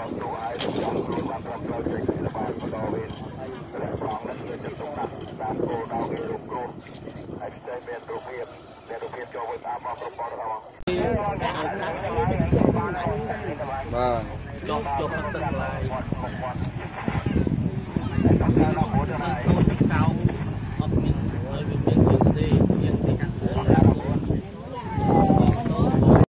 បងទូឲ្យបងទូបានប្រកបដោយសេចក្តីបានបន្តវេនព្រះសង្ឃនឹងជាចិត្តទុកដាក់តាមគោលដៅវិរុទ្ធគ្រោះហើយផ្ទៃមានរូបភាពមានរូបភាពចូលទៅតាមបងប្រព័ន្ធរបស់បាទចុះចុះទឹកទាំងឡាយ